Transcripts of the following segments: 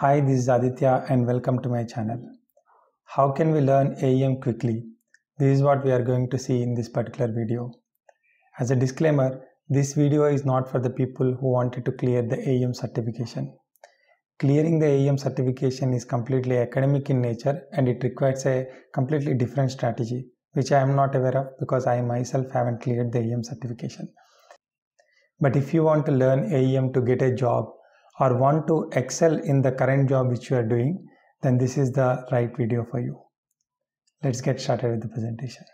Hi, this is Aditya and welcome to my channel. How can we learn AEM quickly? This is what we are going to see in this particular video. As a disclaimer, this video is not for the people who wanted to clear the AEM certification. Clearing the AEM certification is completely academic in nature and it requires a completely different strategy, which I am not aware of because I myself haven't cleared the AEM certification. But if you want to learn AEM to get a job or want to excel in the current job which you are doing, then this is the right video for you. Let's get started with the presentation.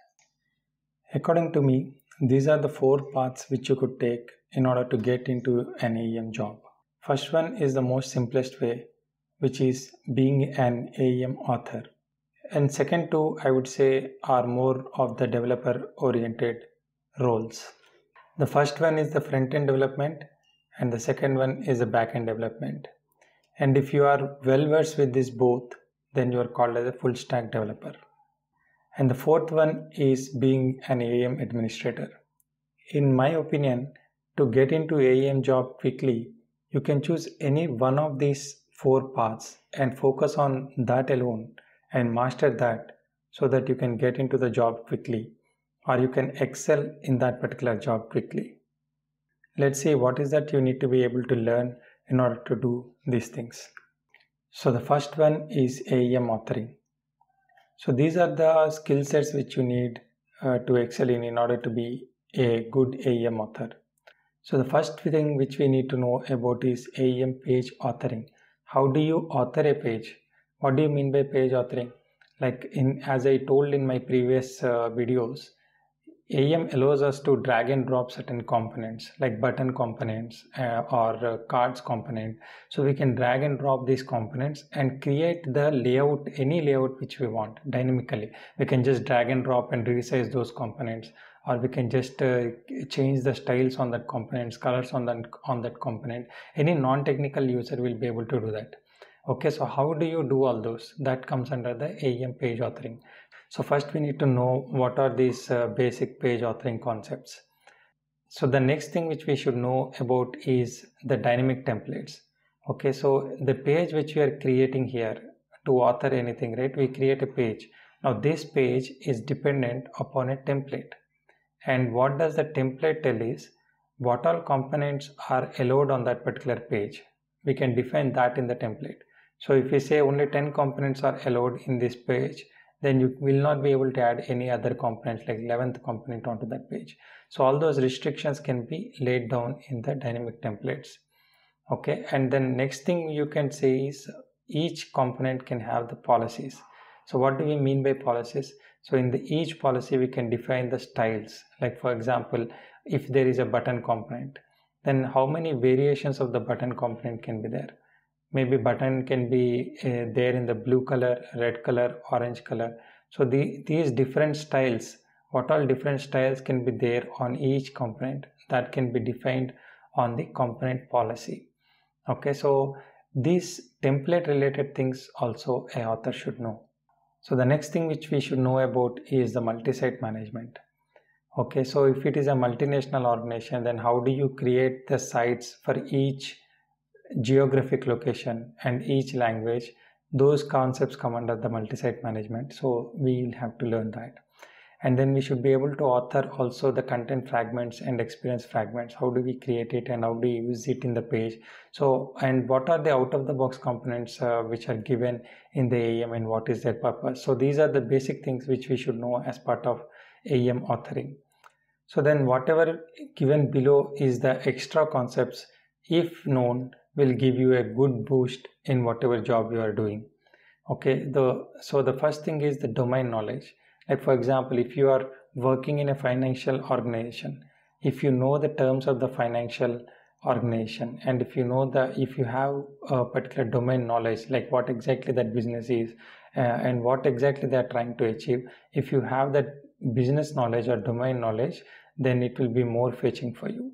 According to me, these are the four paths which you could take in order to get into an AEM job. First one is the most simplest way, which is being an AEM author. And second two, I would say, are more of the developer oriented roles. The first one is the front end development and the second one is the backend development. And if you are well versed with this both, then you are called as a full stack developer. And the fourth one is being an AEM administrator. In my opinion, to get into AEM job quickly, you can choose any one of these four paths and focus on that alone and master that so that you can get into the job quickly or you can excel in that particular job quickly. Let's see what is that you need to be able to learn in order to do these things. So the first one is AEM authoring. So these are the skill sets which you need uh, to excel in in order to be a good AEM author. So the first thing which we need to know about is AEM page authoring. How do you author a page? What do you mean by page authoring? Like in as I told in my previous uh, videos, AEM allows us to drag and drop certain components like button components uh, or uh, cards component. So we can drag and drop these components and create the layout, any layout which we want dynamically. We can just drag and drop and resize those components or we can just uh, change the styles on that components, colors on that, on that component. Any non-technical user will be able to do that. Okay, so how do you do all those? That comes under the AEM page authoring. So first we need to know what are these uh, basic page authoring concepts. So the next thing which we should know about is the dynamic templates. Okay, so the page which we are creating here to author anything, right? We create a page. Now this page is dependent upon a template. And what does the template tell is what all components are allowed on that particular page. We can define that in the template. So if we say only 10 components are allowed in this page, then you will not be able to add any other components like 11th component onto that page. So all those restrictions can be laid down in the dynamic templates. Okay, and then next thing you can say is each component can have the policies. So what do we mean by policies? So in the each policy we can define the styles. Like for example, if there is a button component, then how many variations of the button component can be there? Maybe button can be uh, there in the blue color red color orange color. So the, these different styles what all different styles can be there on each component that can be defined on the component policy. Okay so these template related things also a author should know. So the next thing which we should know about is the multi-site management. Okay so if it is a multinational organization then how do you create the sites for each geographic location and each language those concepts come under the multi-site management. So we'll have to learn that. And then we should be able to author also the content fragments and experience fragments. How do we create it and how do we use it in the page? So and what are the out of the box components uh, which are given in the AEM and what is their purpose? So these are the basic things which we should know as part of AEM authoring. So then whatever given below is the extra concepts if known will give you a good boost in whatever job you are doing. Okay the so the first thing is the domain knowledge. Like for example if you are working in a financial organization if you know the terms of the financial organization and if you know the if you have a particular domain knowledge like what exactly that business is uh, and what exactly they are trying to achieve if you have that business knowledge or domain knowledge then it will be more fetching for you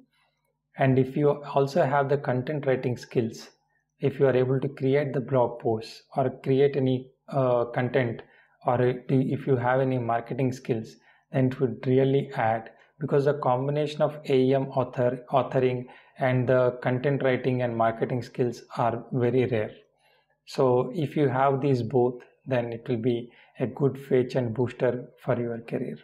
and if you also have the content writing skills if you are able to create the blog posts or create any uh, content or if you have any marketing skills then it would really add because the combination of AEM author authoring and the content writing and marketing skills are very rare So if you have these both, then it will be a good fetch and booster for your career.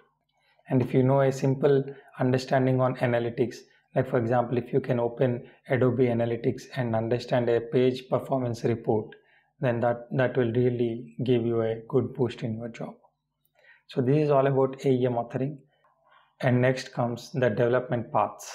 And if you know a simple understanding on analytics, like for example, if you can open Adobe Analytics and understand a page performance report, then that, that will really give you a good boost in your job. So this is all about AEM authoring. And next comes the development paths.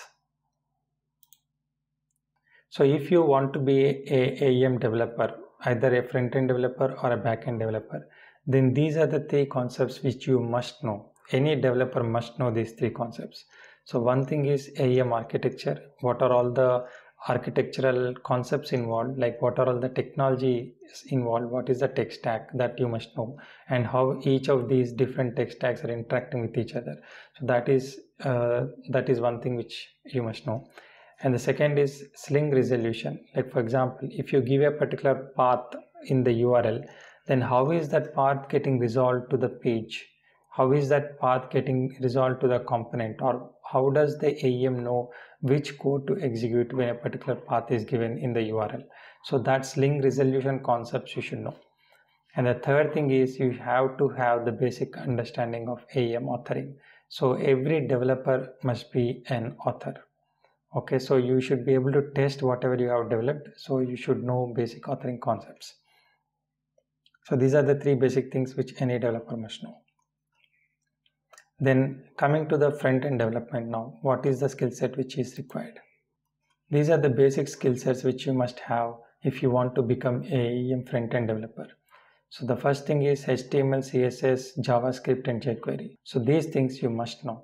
So if you want to be a AEM developer, either a front-end developer or a back-end developer, then these are the three concepts which you must know. Any developer must know these three concepts. So one thing is AEM architecture. What are all the architectural concepts involved? Like what are all the technology involved? What is the tech stack that you must know? And how each of these different tech stacks are interacting with each other. So that is uh, that is one thing which you must know. And the second is sling resolution. Like for example if you give a particular path in the url then how is that path getting resolved to the page how is that path getting resolved to the component or how does the AEM know which code to execute when a particular path is given in the URL. So that's sling resolution concepts you should know. And the third thing is you have to have the basic understanding of AEM authoring. So every developer must be an author. Okay, so you should be able to test whatever you have developed. So you should know basic authoring concepts. So these are the three basic things which any developer must know. Then coming to the front end development now, what is the skill set which is required? These are the basic skill sets which you must have if you want to become a AEM front end developer. So the first thing is HTML, CSS, JavaScript and jQuery. So these things you must know.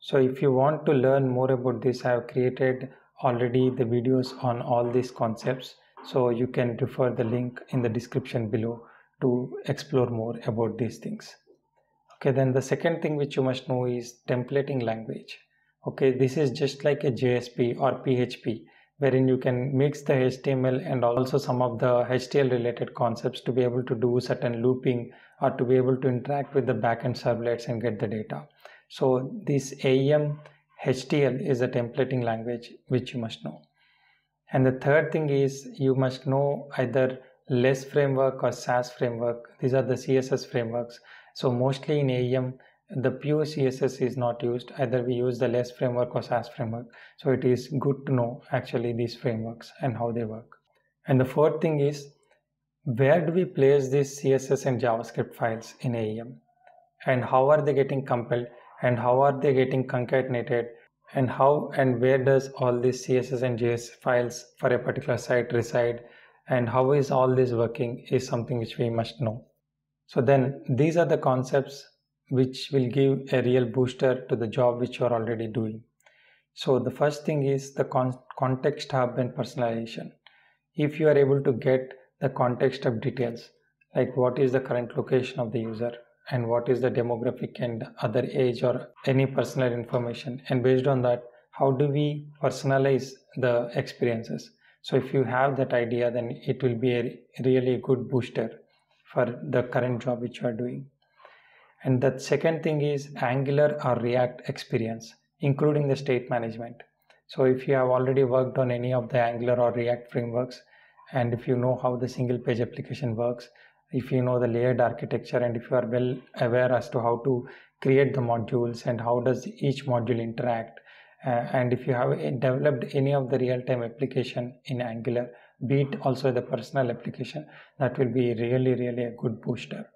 So if you want to learn more about this, I have created already the videos on all these concepts. So you can refer the link in the description below to explore more about these things okay then the second thing which you must know is templating language okay this is just like a JSP or PHP wherein you can mix the HTML and also some of the HTML related concepts to be able to do certain looping or to be able to interact with the backend servlets and get the data. So this AEM HTML is a templating language which you must know. And the third thing is you must know either LESS framework or Sass framework. These are the CSS frameworks so mostly in AEM, the pure CSS is not used. Either we use the LESS framework or Sass framework. So it is good to know actually these frameworks and how they work. And the fourth thing is, where do we place these CSS and JavaScript files in AEM? And how are they getting compiled? And how are they getting concatenated? And how and where does all these CSS and JS files for a particular site reside? And how is all this working is something which we must know. So then these are the concepts which will give a real booster to the job which you are already doing. So the first thing is the con context hub and personalization. If you are able to get the context of details, like what is the current location of the user and what is the demographic and other age or any personal information and based on that, how do we personalize the experiences? So if you have that idea, then it will be a really good booster for the current job which you are doing. And the second thing is Angular or React experience, including the state management. So if you have already worked on any of the Angular or React frameworks, and if you know how the single page application works, if you know the layered architecture, and if you are well aware as to how to create the modules and how does each module interact, uh, and if you have developed any of the real-time application in Angular, be it also the personal application that will be really really a good booster.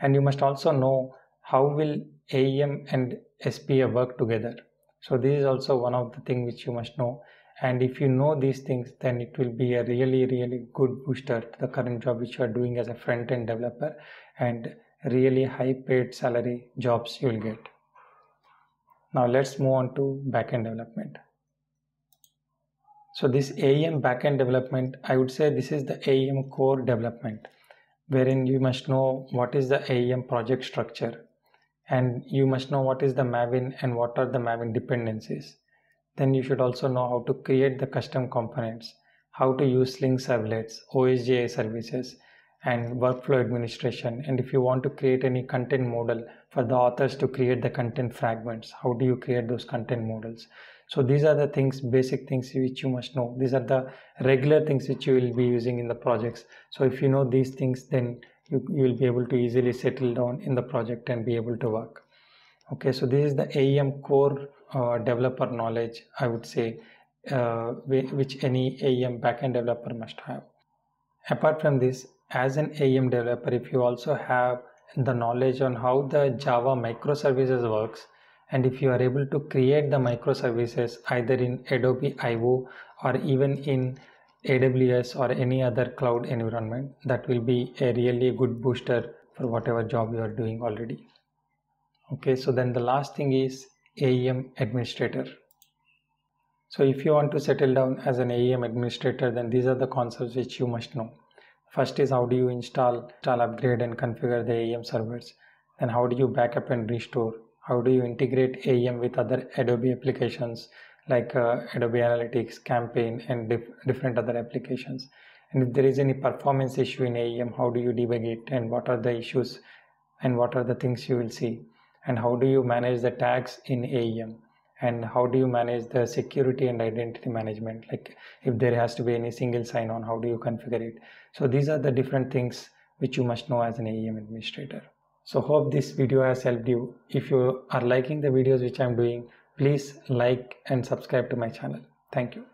And you must also know how will AEM and SPA work together. So this is also one of the things which you must know. And if you know these things then it will be a really really good booster to the current job which you are doing as a front-end developer and really high paid salary jobs you will get. Now let's move on to backend development so this AEM backend development, I would say this is the AEM core development, wherein you must know what is the AEM project structure, and you must know what is the Maven and what are the Maven dependencies. Then you should also know how to create the custom components, how to use Sling servlets, OSGI services, and workflow administration. And if you want to create any content model for the authors to create the content fragments, how do you create those content models? So these are the things basic things which you must know. These are the regular things which you will be using in the projects. So if you know these things then you, you will be able to easily settle down in the project and be able to work. Okay so this is the aem core uh, developer knowledge i would say uh, which any aem backend developer must have. Apart from this as an aem developer if you also have the knowledge on how the java microservices works and if you are able to create the microservices either in adobe io or even in aws or any other cloud environment that will be a really good booster for whatever job you are doing already. Okay so then the last thing is aem administrator. So if you want to settle down as an aem administrator then these are the concepts which you must know. First is how do you install install upgrade and configure the aem servers? Then how do you backup and restore how do you integrate aem with other adobe applications like uh, adobe analytics campaign and dif different other applications? And if there is any performance issue in aem how do you debug it and what are the issues and what are the things you will see? And how do you manage the tags in aem and how do you manage the security and identity management? Like if there has to be any single sign on how do you configure it? So these are the different things which you must know as an aem administrator so hope this video has helped you. If you are liking the videos which i'm doing please like and subscribe to my channel. Thank you